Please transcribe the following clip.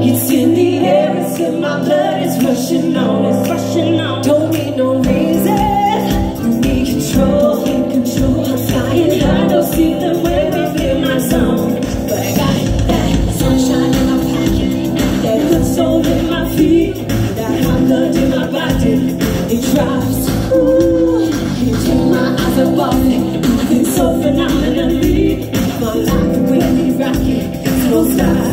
It's in the air, it's in my blood, it's rushing on, it's rushing in my feet, that blood in my body. It drops, ooh, take my eyes off it, moving so phenomenally. My life will be rocking, so stop.